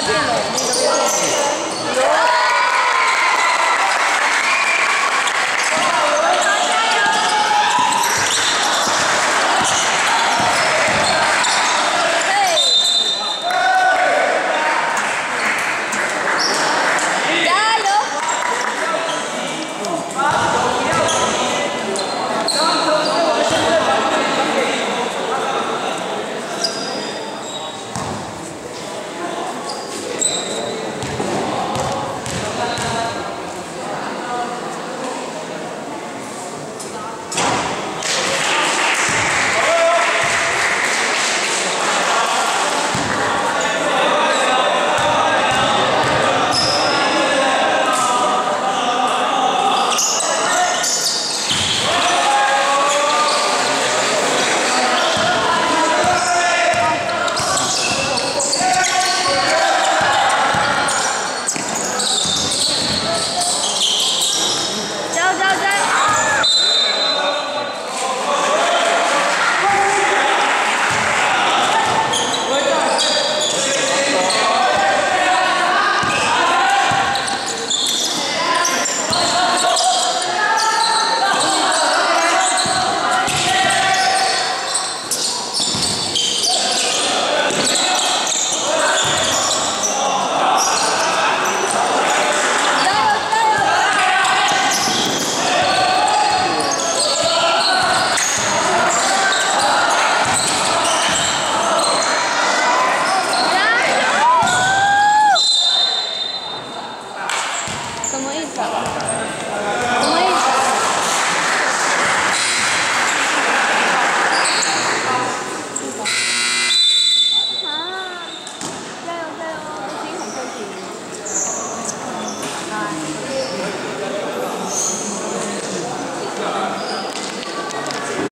被骗了，那个被骗